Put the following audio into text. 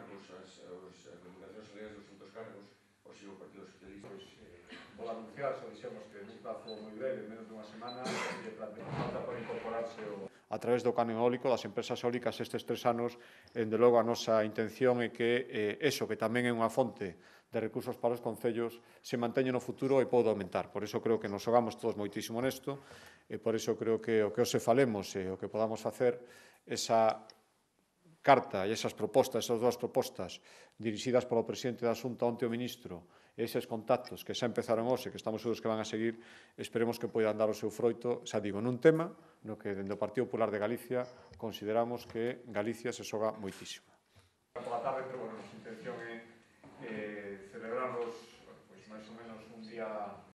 cargos, as, as nomeacións salariais dos altos cargos, o seu Partido Socialista. Pois, eh, vou anunciar, xa dixemos que nun plazo moi breve, menos dunha semana, que falta para incorporarse o... A través do cano eólico das empresas eólicas estes tres anos, ende logo a nosa intención é que eh, eso, que tamén é unha fonte de recursos para os concellos, se manteña no futuro e pode aumentar. Por iso creo que nos xogamos todos moitísimo nesto, e por iso creo que o que hoxe falemos e o que podamos facer esa carta e esas propostas, esas dúas propostas dirixidas polo presidente da Xunta onte o ministro, eses contactos que xa empezaron hoxe, que estamos seguros que van a seguir, esperemos que poidan dar o seu froito, xa digo, nun tema no que dende o Partido Popular de Galicia consideramos que Galicia se soga moitísimo. Pola tarde, pero bueno, a intención é eh, celebrarlos pois, máis ou menos un día